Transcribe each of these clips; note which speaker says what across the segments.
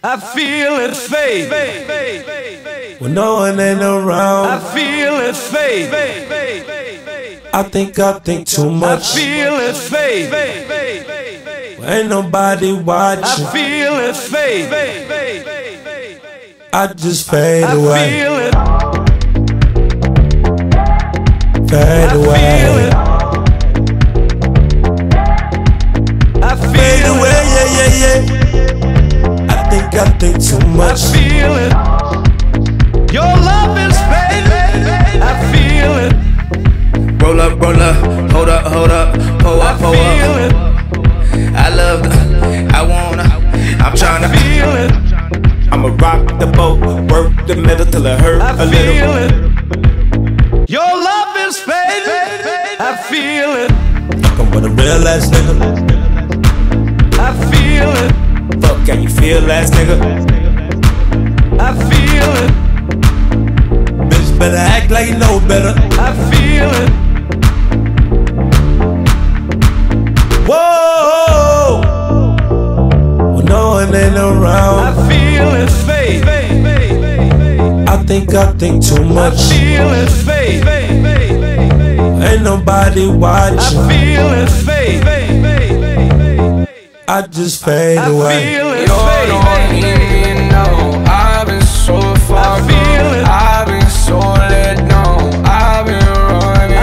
Speaker 1: I feel it fade.
Speaker 2: When no one ain't around, I
Speaker 1: feel it fade.
Speaker 2: I think I think too much.
Speaker 1: I feel it fade.
Speaker 2: Ain't nobody watching.
Speaker 1: I feel it fade.
Speaker 2: I just fade
Speaker 1: I
Speaker 2: away,
Speaker 1: feel it.
Speaker 2: fade away,
Speaker 1: I
Speaker 2: think I too
Speaker 1: I
Speaker 2: much.
Speaker 1: feel it. Your love is fading. I feel it.
Speaker 3: Roll up, roll up, hold up, hold up, pull
Speaker 1: I
Speaker 3: up, pull
Speaker 1: feel
Speaker 3: up.
Speaker 1: it.
Speaker 3: I love the, I wanna, I'm trying to
Speaker 1: Feel it.
Speaker 2: I'ma rock the boat, work the middle till it hurt
Speaker 1: I
Speaker 2: a
Speaker 1: feel
Speaker 2: little.
Speaker 1: it. Your love is fading. I feel it.
Speaker 2: Fuckin' with a real ass nigga.
Speaker 1: I feel it.
Speaker 2: How you feel, ass nigga.
Speaker 1: I feel it.
Speaker 2: Bitch better act like you know better.
Speaker 1: I feel it.
Speaker 2: Whoa! When no one ain't around, I
Speaker 1: feel it fade.
Speaker 2: I think I think too much.
Speaker 1: I feel it fade.
Speaker 2: Ain't nobody watching.
Speaker 1: I feel it fade.
Speaker 2: I just fade away.
Speaker 1: Feel it
Speaker 4: You don't
Speaker 1: fade.
Speaker 4: even know. I've been so far
Speaker 1: I can feel
Speaker 4: gone.
Speaker 1: it.
Speaker 4: I've been so let down I've been running.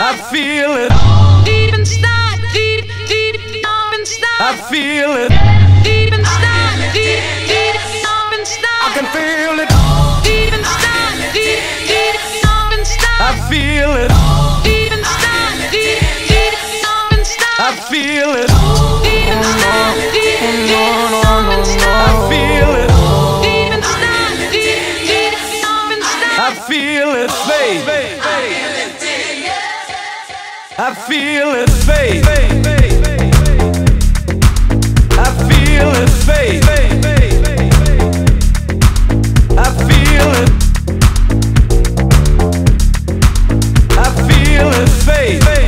Speaker 1: I feel it. Feel it.
Speaker 5: Deep inside, deep, deep, inside.
Speaker 1: I
Speaker 4: can feel it
Speaker 5: Deep inside, deep, deep, inside.
Speaker 1: I feel it.
Speaker 5: Deep inside, deep, deep, inside.
Speaker 1: I feel it.
Speaker 5: Deep inside, deep, deep,
Speaker 1: I feel it.
Speaker 5: Deep inside, deep, deep, inside.
Speaker 1: I feel it fade. I feel it fade. feeling faith.